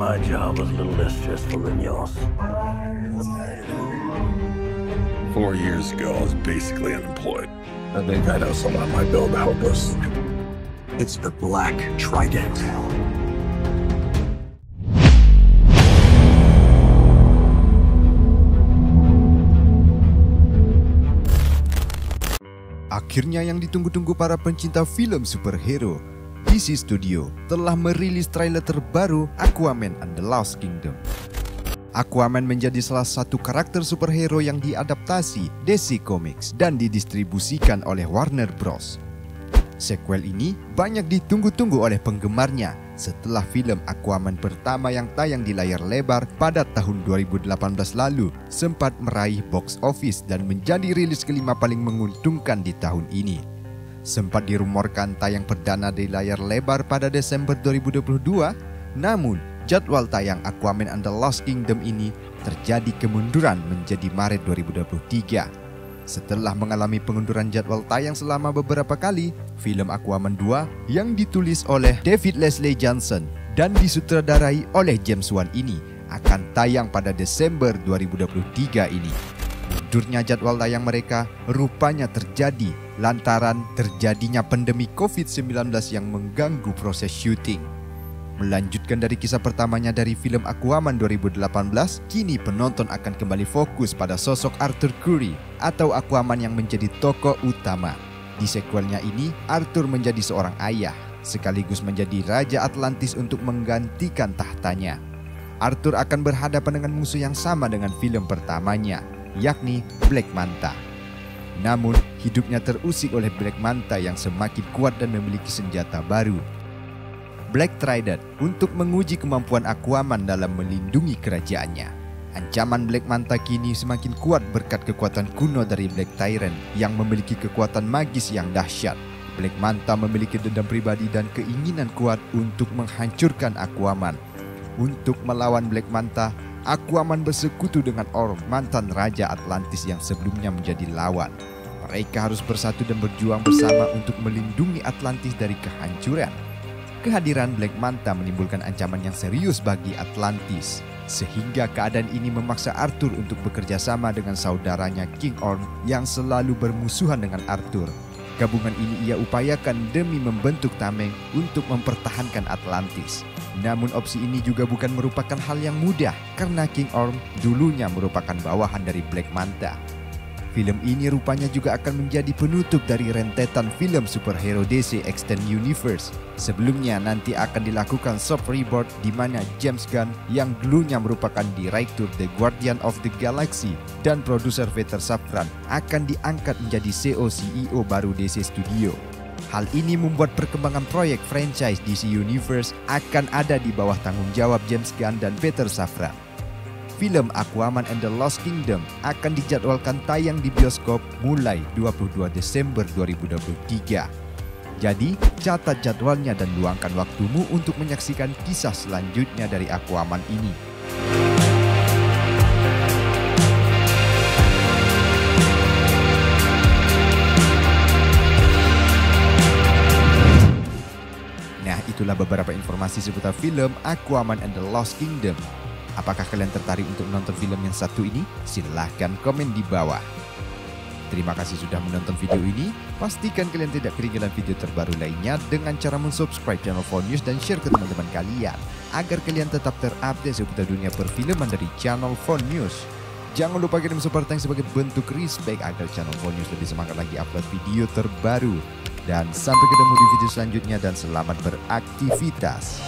my job was a little less stressful than yours. Four years ago, I was basically unemployed. I think I know someone might be able to help us. It's the Black Trident. Akhirnya yang ditunggu-tunggu para pencinta film superhero, DC Studio telah merilis trailer terbaru Aquaman and the Lost Kingdom. Aquaman menjadi salah satu karakter superhero yang diadaptasi DC Comics dan didistribusikan oleh Warner Bros. Sequel ini banyak ditunggu-tunggu oleh penggemarnya setelah film Aquaman pertama yang tayang di layar lebar pada tahun 2018 lalu sempat meraih box office dan menjadi rilis kelima paling menguntungkan di tahun ini. Sempat dirumorkan tayang perdana di layar lebar pada Desember 2022, namun jadwal tayang Aquaman and the Lost Kingdom ini terjadi kemunduran menjadi Maret 2023. Setelah mengalami pengunduran jadwal tayang selama beberapa kali, film Aquaman 2 yang ditulis oleh David Leslie Johnson dan disutradarai oleh James Wan ini akan tayang pada Desember 2023 ini. Mundurnya jadwal tayang mereka rupanya terjadi lantaran terjadinya pandemi COVID-19 yang mengganggu proses syuting. Melanjutkan dari kisah pertamanya dari film Aquaman 2018, kini penonton akan kembali fokus pada sosok Arthur Curry atau Aquaman yang menjadi tokoh utama. Di sequelnya ini, Arthur menjadi seorang ayah, sekaligus menjadi Raja Atlantis untuk menggantikan tahtanya. Arthur akan berhadapan dengan musuh yang sama dengan film pertamanya, yakni Black Manta. Namun, hidupnya terusik oleh Black Manta yang semakin kuat dan memiliki senjata baru, Black Trident untuk menguji kemampuan Aquaman dalam melindungi kerajaannya. Ancaman Black Manta kini semakin kuat berkat kekuatan kuno dari Black Tyrant yang memiliki kekuatan magis yang dahsyat. Black Manta memiliki dendam pribadi dan keinginan kuat untuk menghancurkan Aquaman. Untuk melawan Black Manta, Aquaman bersekutu dengan Orm, mantan Raja Atlantis yang sebelumnya menjadi lawan. Mereka harus bersatu dan berjuang bersama untuk melindungi Atlantis dari kehancuran. Kehadiran Black Manta menimbulkan ancaman yang serius bagi Atlantis, sehingga keadaan ini memaksa Arthur untuk bekerja sama dengan saudaranya King Orm yang selalu bermusuhan dengan Arthur. Gabungan ini ia upayakan demi membentuk tameng untuk mempertahankan Atlantis. Namun opsi ini juga bukan merupakan hal yang mudah karena King Orm dulunya merupakan bawahan dari Black Manta. Film ini rupanya juga akan menjadi penutup dari rentetan film superhero DC Extended Universe. Sebelumnya nanti akan dilakukan soft reboot di mana James Gunn yang dulunya merupakan direktur The Guardian of the Galaxy dan produser Peter Safran akan diangkat menjadi CEO CEO baru DC Studio. Hal ini membuat perkembangan proyek franchise DC Universe akan ada di bawah tanggung jawab James Gunn dan Peter Safran film Aquaman and the Lost Kingdom akan dijadwalkan tayang di bioskop mulai 22 Desember 2023. Jadi, catat jadwalnya dan luangkan waktumu untuk menyaksikan kisah selanjutnya dari Aquaman ini. Nah, itulah beberapa informasi seputar film Aquaman and the Lost Kingdom. Apakah kalian tertarik untuk menonton film yang satu ini? Silahkan komen di bawah. Terima kasih sudah menonton video ini. Pastikan kalian tidak ketinggalan video terbaru lainnya dengan cara mensubscribe channel Phone News dan share ke teman-teman kalian agar kalian tetap terupdate seputar dunia perfilman dari channel Phone News. Jangan lupa kirim super thanks sebagai bentuk respect agar channel Phone News lebih semangat lagi upload video terbaru. Dan sampai ketemu di video selanjutnya dan selamat beraktivitas.